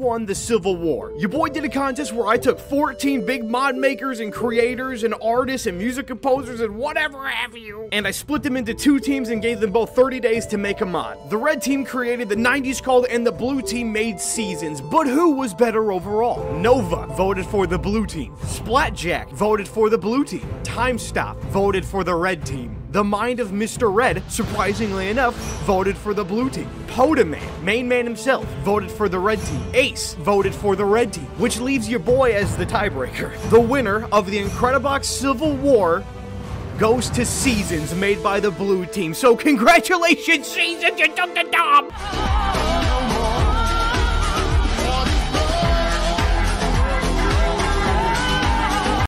won the Civil War? Your boy did a contest where I took 14 big mod makers and creators and artists and music composers and whatever have you, and I split them into two teams and gave them both 30 days to make a mod. The red team created the 90s called and the blue team made seasons, but who was better overall? Nova voted for the blue team. Splatjack voted for the blue team. Time Stop voted for the red team. The mind of Mr. Red, surprisingly enough, voted for the blue team. Podaman, main man himself, voted for the red team. Ace voted for the red team, which leaves your boy as the tiebreaker. The winner of the Incredibox Civil War goes to Seasons made by the blue team. So congratulations, Seasons, you took the dub!